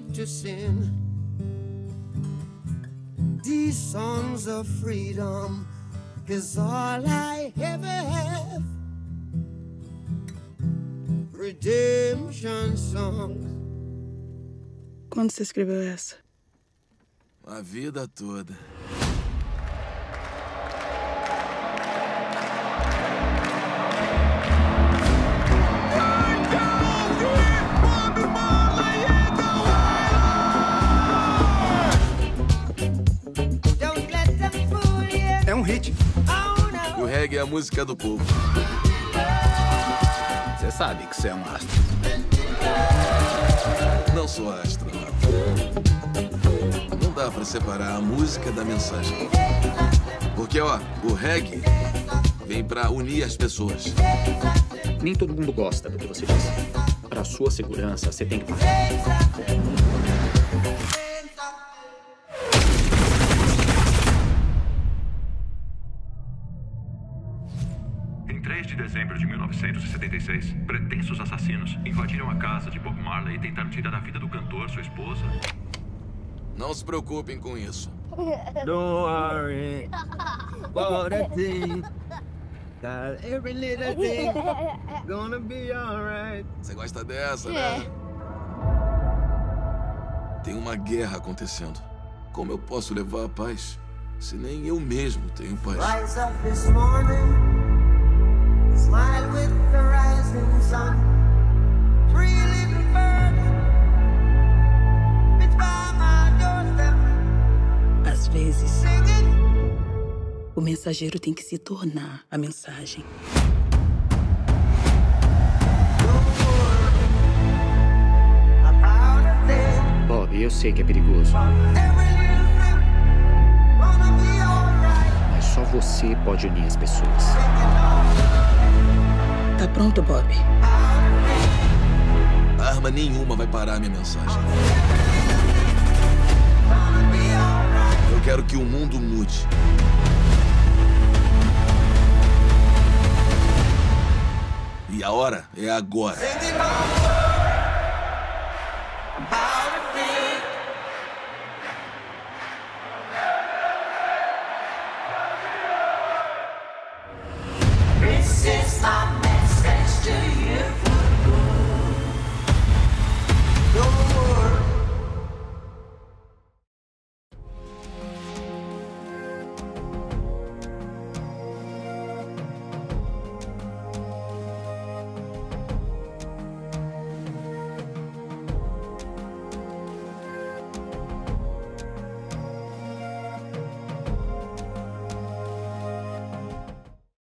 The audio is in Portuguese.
slip to sin. These songs of freedom is all I ever have. Redemption songs. Quando você escreveu essa? A vida toda. O reggae é a música do povo. Você sabe que você é um astro. Não sou astronauta. Não dá pra separar a música da mensagem. Porque, ó, o reggae vem pra unir as pessoas. Nem todo mundo gosta do que você disse. Para sua segurança, você tem que parar. 3 de dezembro de 1976, pretensos assassinos invadiram a casa de Bob Marley e tentaram tirar a vida do cantor, sua esposa. Não se preocupem com isso. Don't worry about a thing. Got every little thing gonna be alright. Você gosta dessa, né? Tem uma guerra acontecendo. Como eu posso levar a paz se nem eu mesmo tenho paz? Rise up this morning, o mensageiro tem que se tornar a mensagem. Bob, eu sei que é perigoso, mas só você pode unir as pessoas. Tá pronto, Bob? Arma nenhuma vai parar a minha mensagem. Eu quero que o mundo mude. a hora, é agora. This is my